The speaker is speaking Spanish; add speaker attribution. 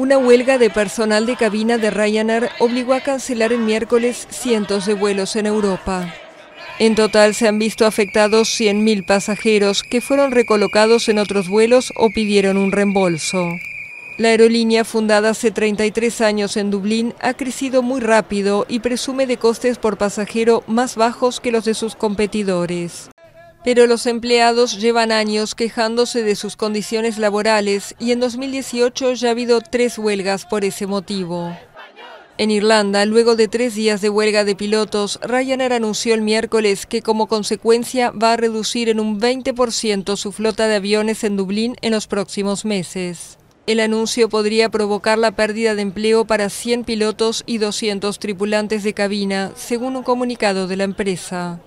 Speaker 1: Una huelga de personal de cabina de Ryanair obligó a cancelar el miércoles cientos de vuelos en Europa. En total se han visto afectados 100.000 pasajeros que fueron recolocados en otros vuelos o pidieron un reembolso. La aerolínea, fundada hace 33 años en Dublín, ha crecido muy rápido y presume de costes por pasajero más bajos que los de sus competidores. Pero los empleados llevan años quejándose de sus condiciones laborales y en 2018 ya ha habido tres huelgas por ese motivo. En Irlanda, luego de tres días de huelga de pilotos, Ryanair anunció el miércoles que como consecuencia va a reducir en un 20% su flota de aviones en Dublín en los próximos meses. El anuncio podría provocar la pérdida de empleo para 100 pilotos y 200 tripulantes de cabina, según un comunicado de la empresa.